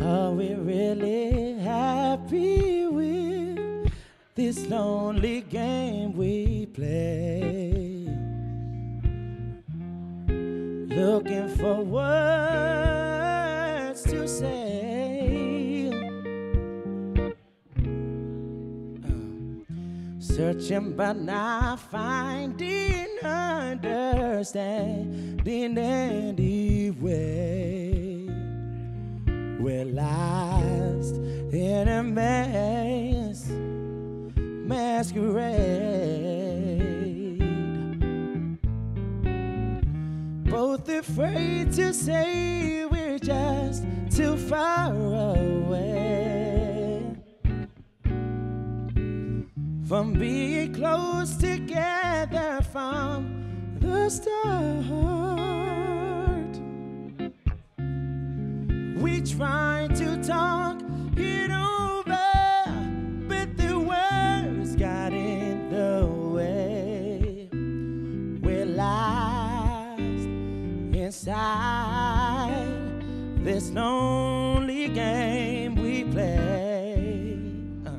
Are we really happy with this lonely game we play? Looking for what? Words to say. Uh, searching but not finding understanding anyway. We're lost in a maze masquerade. Both afraid to say too far away from being close together from the start. We try to talk it over, but the words got in the way. We're lost inside this lonely game we play. Uh,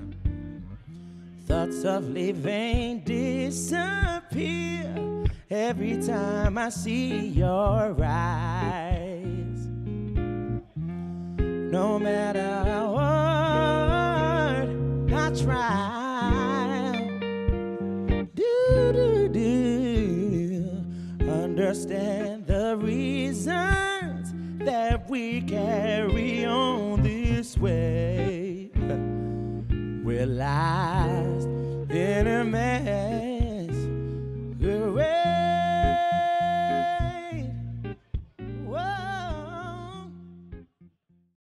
thoughts of leaving disappear every time I see your eyes no matter what I try. Do, do, do. Understand the reasons that we carry on this way. We're lost in a maze